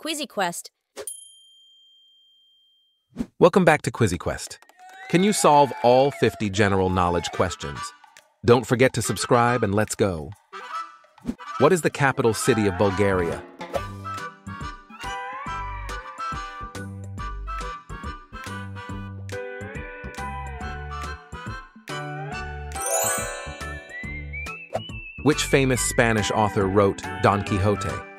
QuizzyQuest. Welcome back to QuizzyQuest. Can you solve all 50 general knowledge questions? Don't forget to subscribe and let's go. What is the capital city of Bulgaria? Which famous Spanish author wrote Don Quixote?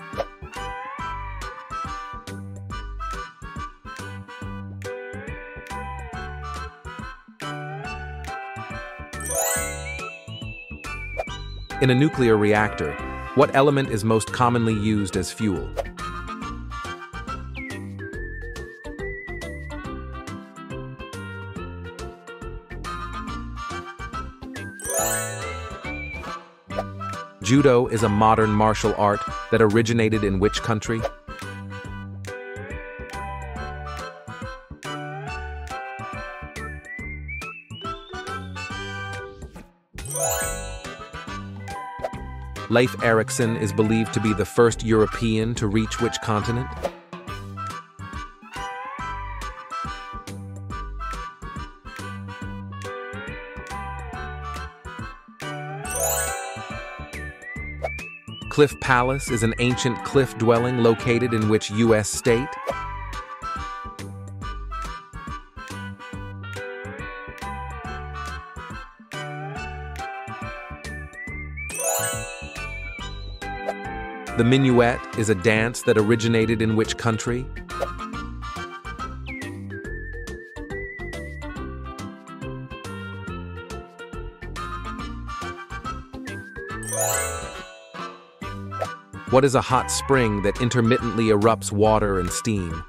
In a nuclear reactor, what element is most commonly used as fuel? Judo is a modern martial art that originated in which country? Leif Erikson is believed to be the first European to reach which continent? Cliff Palace is an ancient cliff dwelling located in which U.S. state? The minuet is a dance that originated in which country? What is a hot spring that intermittently erupts water and steam?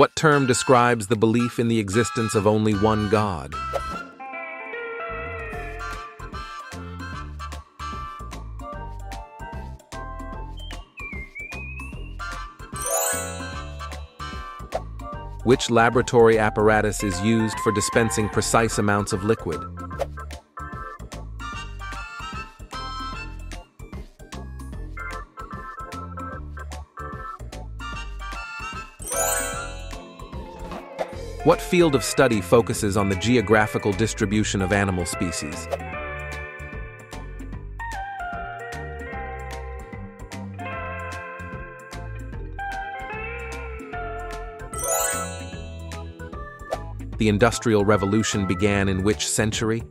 What term describes the belief in the existence of only one God? Which laboratory apparatus is used for dispensing precise amounts of liquid? What field of study focuses on the geographical distribution of animal species? The Industrial Revolution began in which century?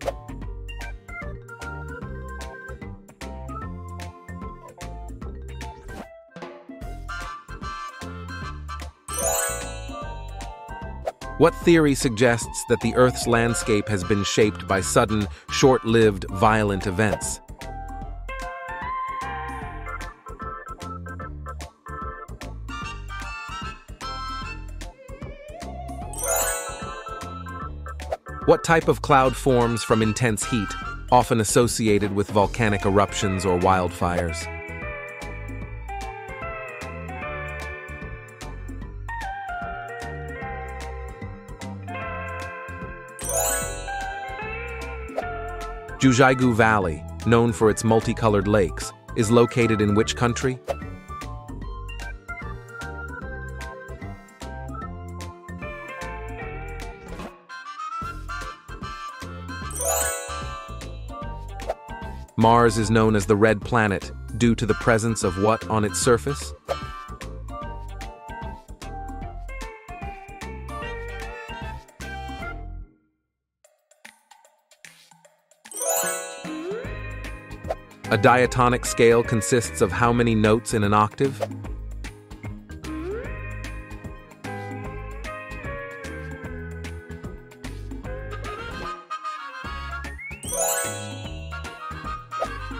What theory suggests that the Earth's landscape has been shaped by sudden, short-lived, violent events? What type of cloud forms from intense heat, often associated with volcanic eruptions or wildfires? Jiuzhaigou Valley, known for its multicolored lakes, is located in which country? Mars is known as the red planet due to the presence of what on its surface? A diatonic scale consists of how many notes in an octave?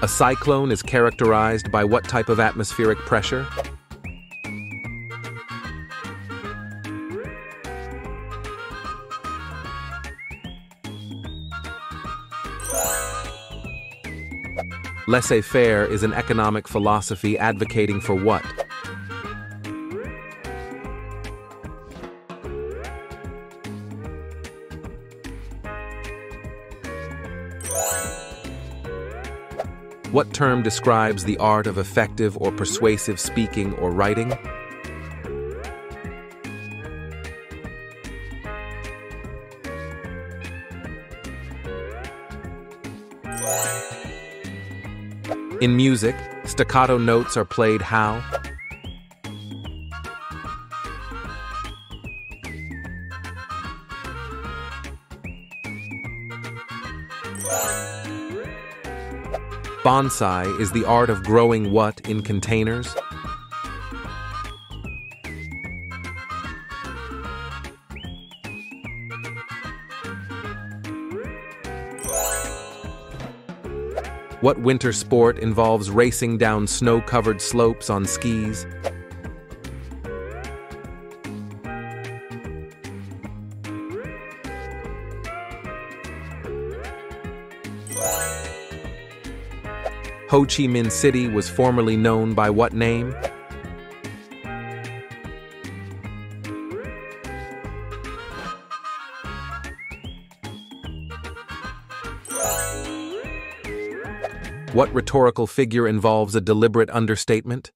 A cyclone is characterized by what type of atmospheric pressure? Laissez faire is an economic philosophy advocating for what? What term describes the art of effective or persuasive speaking or writing? In music, staccato notes are played how? Bonsai is the art of growing what in containers? What winter sport involves racing down snow-covered slopes on skis? Ho Chi Minh City was formerly known by what name? What rhetorical figure involves a deliberate understatement?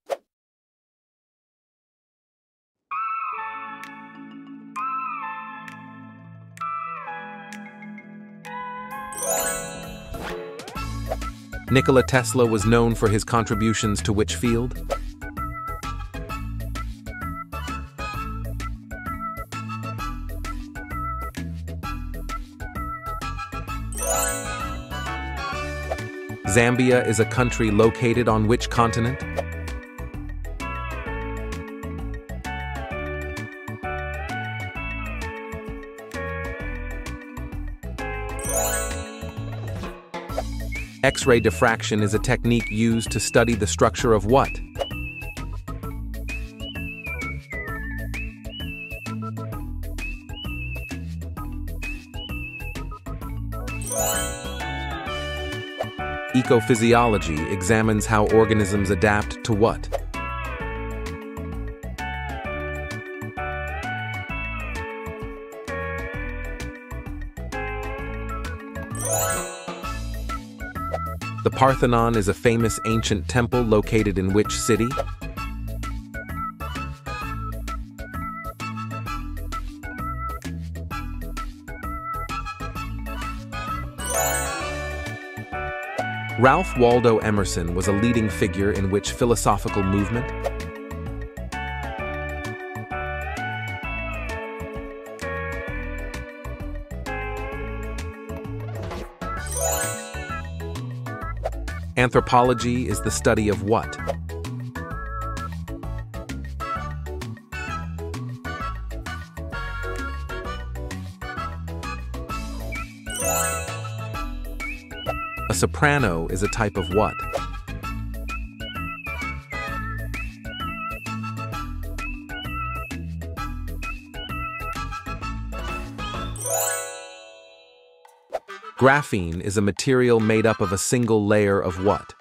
Nikola Tesla was known for his contributions to which field? Zambia is a country located on which continent? X-ray diffraction is a technique used to study the structure of what? Ecophysiology examines how organisms adapt to what? The Parthenon is a famous ancient temple located in which city? Ralph Waldo Emerson was a leading figure in which philosophical movement? Anthropology is the study of what? A soprano is a type of what? Graphene is a material made up of a single layer of what?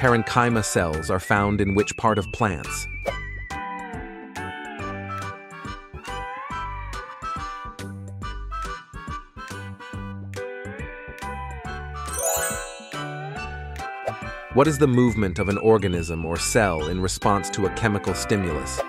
Parenchyma cells are found in which part of plants? What is the movement of an organism or cell in response to a chemical stimulus?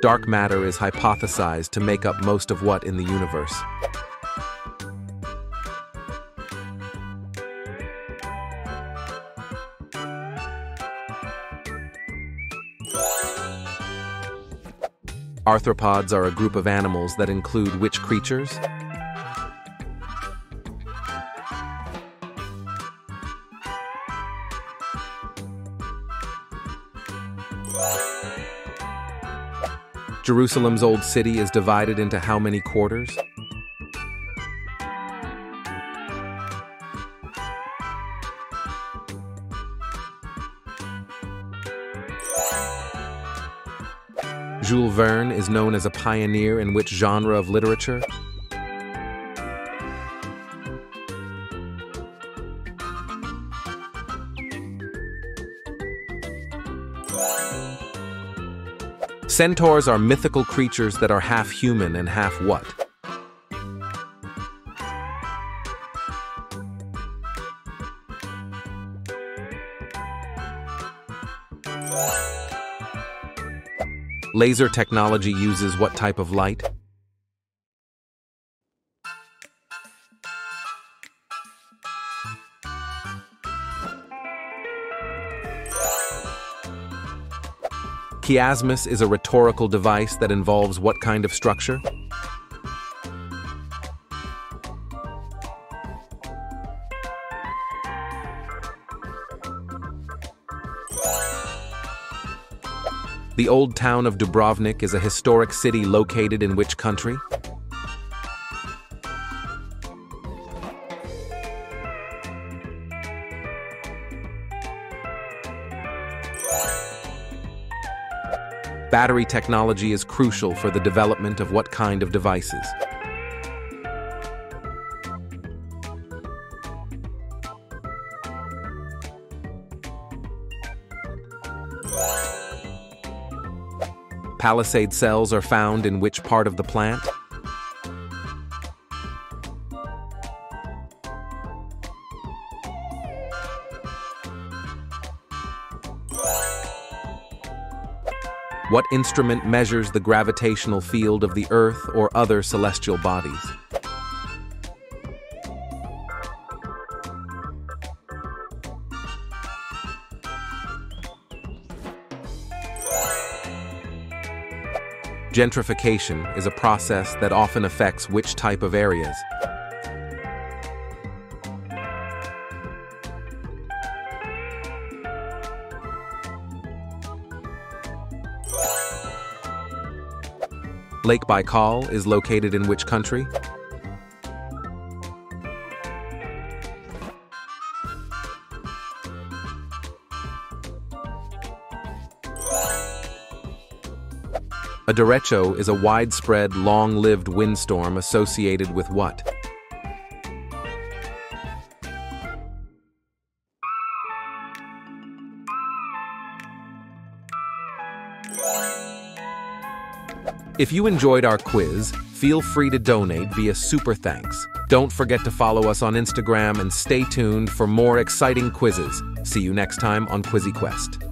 Dark matter is hypothesized to make up most of what in the universe? Arthropods are a group of animals that include which creatures? Jerusalem's old city is divided into how many quarters? Jules Verne is known as a pioneer in which genre of literature? Centaurs are mythical creatures that are half human and half what? Laser technology uses what type of light? Chiasmus is a rhetorical device that involves what kind of structure? The old town of Dubrovnik is a historic city located in which country? Battery technology is crucial for the development of what kind of devices? Palisade cells are found in which part of the plant? What instrument measures the gravitational field of the Earth or other celestial bodies? Gentrification is a process that often affects which type of areas? Lake Baikal is located in which country? A derecho is a widespread, long-lived windstorm associated with what? If you enjoyed our quiz, feel free to donate via Super Thanks. Don't forget to follow us on Instagram and stay tuned for more exciting quizzes. See you next time on Quizzy Quest.